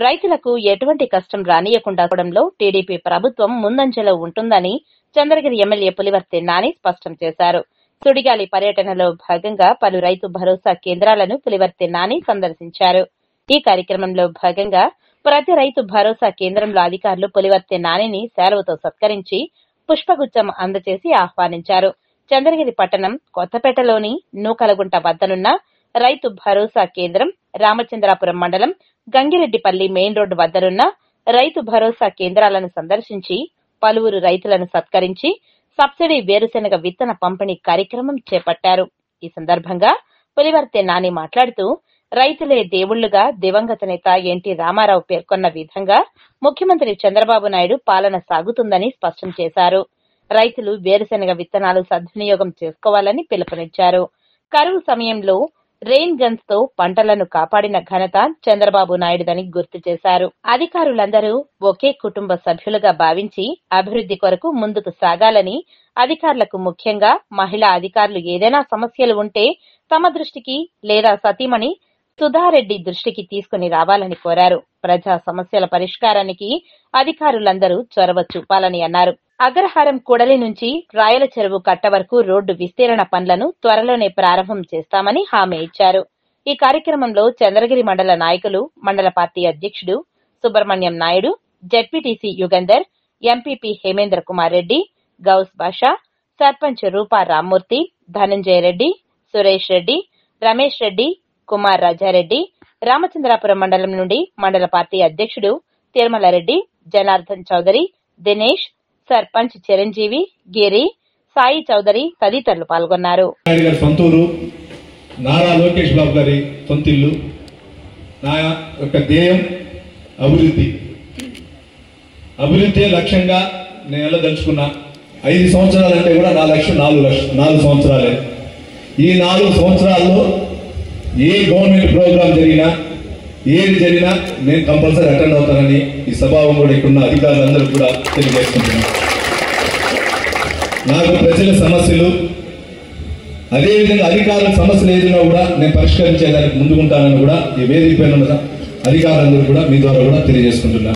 రైతులకు ఎటువంటి కష్టం రానియకుండా చూడడంలో టీడీపీ ప్రభుత్వం ముందంజలో ఉంటుందని చంద్రగిరి ఎమ్మెల్యే పులివర్తి నాని స్పష్టం చేశారు. సుడిగాలి పర్యటనలో భాగంగా పలు రైతు భరోసా కేంద్రాలను పులివర్తి నాని సందర్శించారు. ఈ కార్యక్రమంలో భాగంగా ప్రతి రైతు భరోసా కేంద్రంలో అధికారులు పులివర్తి నానిని శాలువతో సత్కరించి పుష్పగుచ్చం అందజేసి ఆహ్వానించారు. చంద్రగిరి పట్టణం కొత్తపేటలోని నూకలగుంట వద్దనున్న రైతు భరోసా కేంద్రం రామచంద్రాపురం మండలం గంగిరెడ్డిపల్లి మెయిన్ రోడ్డు వద్దనున్న రైతు భరోసా కేంద్రాలను సందర్శించి పలువురు రైతులను సత్కరించి సబ్సిడీ వేరుశెనగ విత్తన పంపిణీ కార్యక్రమం చేపట్టారు. ఈ సందర్భంగా పులివర్తె నాని మాట్లాడుతూ రైతులే దేవుళ్ళుగా దివంగత నేత ఎన్టీ రామారావు పేర్కొన్న విధంగా ముఖ్యమంత్రి చంద్రబాబు నాయుడు పాలన సాగుతుందని స్పష్టం చేశారు. రైతులు వేరుశెనగ విత్తనాలు సద్వినియోగం చేసుకోవాలని పిలుపునిచ్చారు. కరువు సమయంలో రెయిన్ గన్స్తో పంటలను కాపాడిన ఘనత చంద్రబాబు నాయుడుదని గుర్తు చేశారు. అధికారులందరూ ఒకే కుటుంబ సభ్యులుగా భావించి అభివృద్ధి కొరకు ముందుకు సాగాలని అధికారులకు ముఖ్యంగా మహిళా అధికారులు ఏదైనా సమస్యలు ఉంటే తమ దృష్టికి లేదా సతీమణి సుధారెడ్డి దృష్టికి తీసుకుని రావాలని కోరారు. ప్రజా సమస్యల పరిష్కారానికి అధికారులందరూ చొరవ చూపాలని అన్నారు. అగ్రహారం కూడలి నుంచి రాయల చెరువు కట్ట వరకు రోడ్డు విస్తీరణ పనులను త్వరలోనే ప్రారంభం చేస్తామని హామీ ఇచ్చారు. ఈ కార్యక్రమంలో చంద్రగిరి మండల నాయకులు మండల పార్టీ అధ్యక్షుడు సుబ్రహ్మణ్యం నాయుడు జడ్పీటీసీ యుగంధర్ ఎంపీపీ హేమేంద్ర కుమార్ రెడ్డి గౌస్ బాషా సర్పంచ్ రూపా రామ్మూర్తి ధనంజయ రెడ్డి సురేష్ రెడ్డి రమేష్ రెడ్డి కుమార్ రాజారెడ్డి రామచంద్రాపురం మండలం నుండి మండల పార్టీ అధ్యక్షుడు తిరుమలారెడ్డి జనార్దన్ చౌదరి దినేష్ సర్పంచ్ చిరంజీవి గిరి సాయి చౌదరి తదితరులు పాల్గొన్నారు. సొంతూరు నారా లోకేష్ బాబు గారి సొంతిల్లు నా యొక్క ధ్యేయం అభివృద్ధి. అభివృద్ధి లక్ష్యంగా నేను వెళ్ళదలుచుకున్నా ఐదు సంవత్సరాలు అంటే కూడా నా లక్ష్యం నాలుగు లక్ష నాలుగు సంవత్సరాలే. ఈ నాలుగు సంవత్సరాల్లో ఏ గవర్నమెంట్ ప్రోగ్రాం జరిగినా ఏది జరిగినా నేను కంపల్సరీ అటెండ్ అవుతానని ఈ సభావం కూడా ఇక్కడున్న అధికారులందరూ కూడా తెలియజేసుకుంటున్నాను నాకు ప్రజల సమస్యలు అదేవిధంగా అధికారుల సమస్యలు ఏదైనా కూడా నేను పరిష్కరించేదానికి ముందుకుంటానని కూడా ఈ వేదిక పైన ఉన్న అధికారులందరూ కూడా మీ ద్వారా కూడా తెలియజేసుకుంటున్నాను